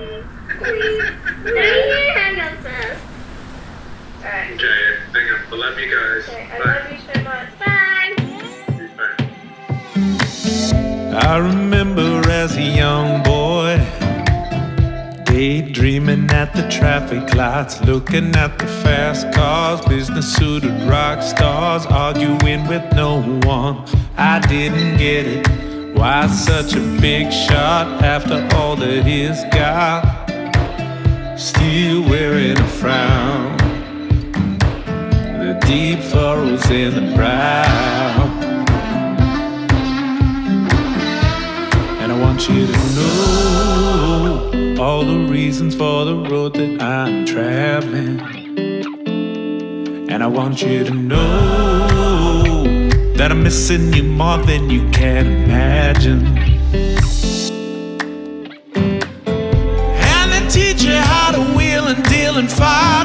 you hang up first. Alright. Okay. I love you guys. Okay, I Bye. love you so much. Bye. I remember as a young boy, daydreaming at the traffic lights, looking at the fast cars, business suited rock stars, arguing with no one. I didn't get it. Why such a big shot after all that he's got? Still wearing a frown, the deep furrows in the brow. And I want you to know all the reasons for the road that I'm traveling. And I want you to know that I'm missing you more than you can imagine. And they teach you how to wheel and deal and fight,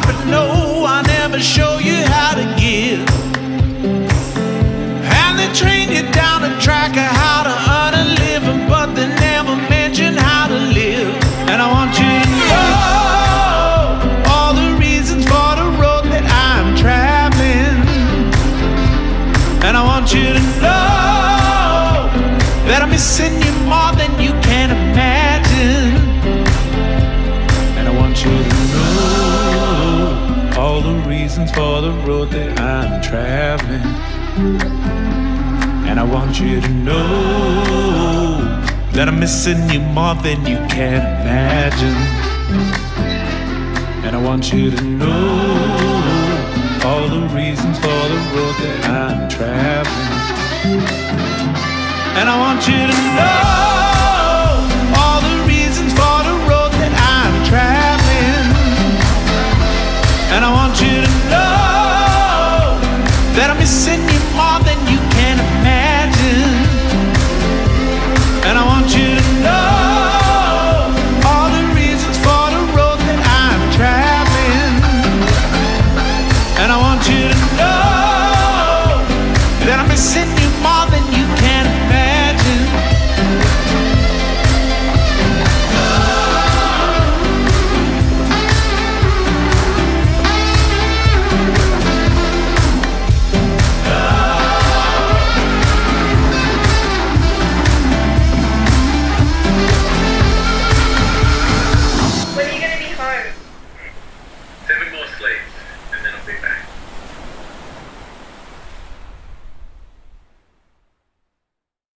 want you to know that I'm missing you more than you can imagine. And I want you to know all the reasons for the road that I'm traveling. And I want you to know that I'm missing you more than you can imagine. And I want you to know And I want you to know all the reasons for the road that I'm traveling. And I want you to know that I'm missing you.